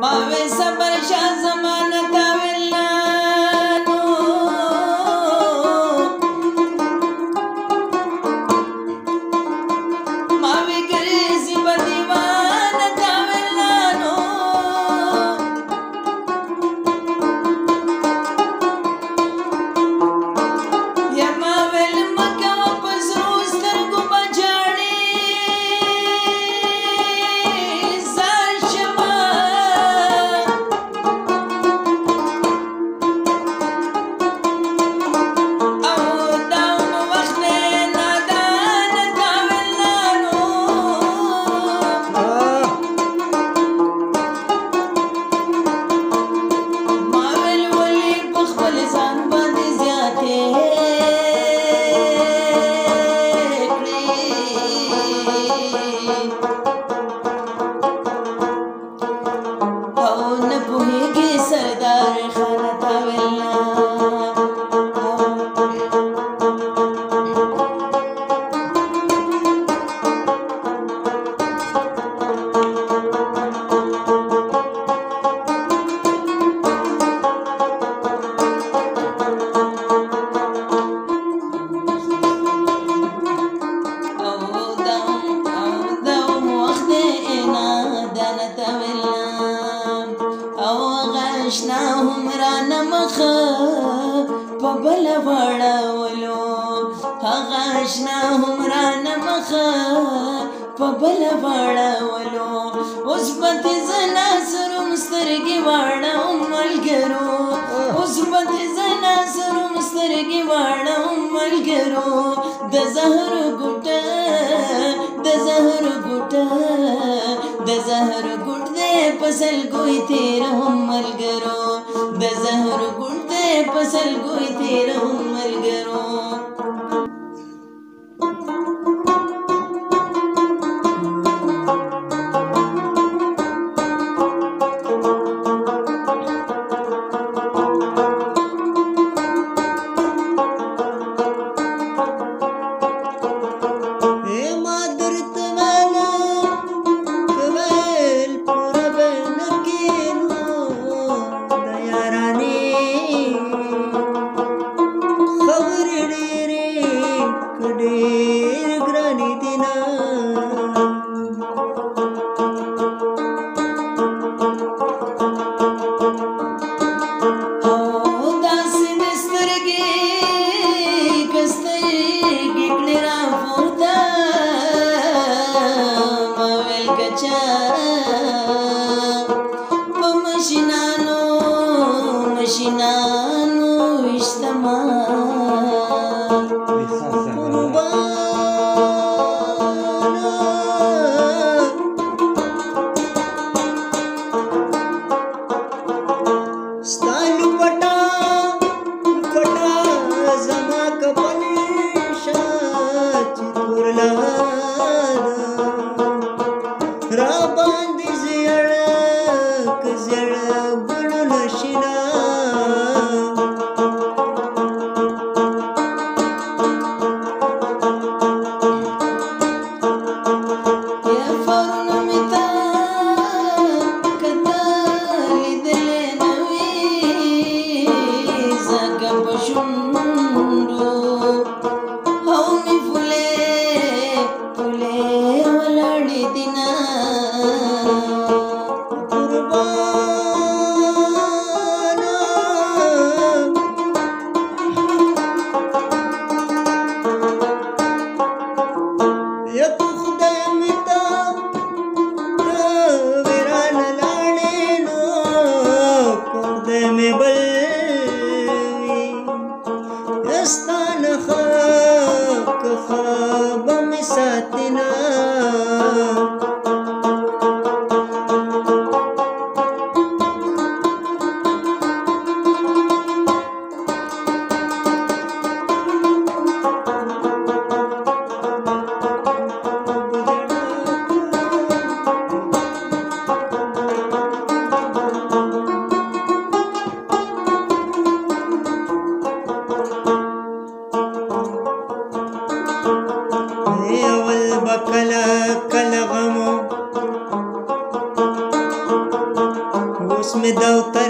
Ma ben samba بل وړولو هغه آشنا همرا نمخه په بل وړولو اوس پتې زنا سرم سترګې واړم ملګرو اوس پتې زنا سرم سترګې واړم ملګرو د زهر ګټه د زهر ګټه د زهر ګټ دې پسل کوی تیر هم ملګرو د زهر ګټ फसल कोई तेरा मल गया గ్రనిదినా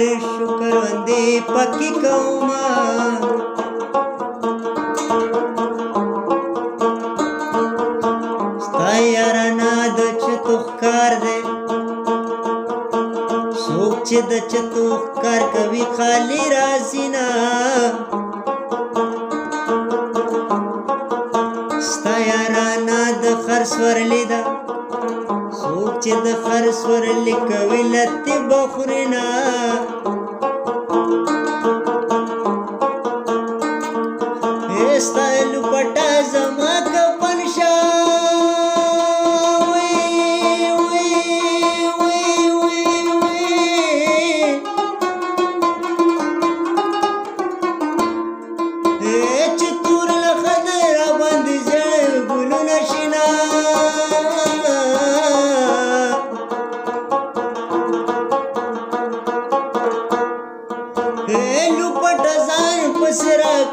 شکروندې پکې کوما ستایرنا د چتو کار دې څوک چې د چتو کار کوي خالي رازینا ستایرنا د خرس ورلیدا څوک چې د خرس ورلیکوي لته بخورنا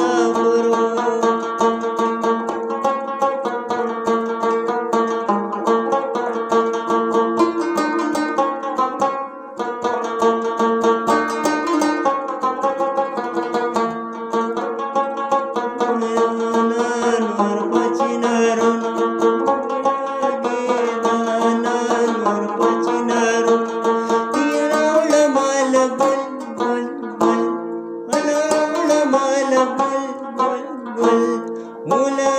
of Mula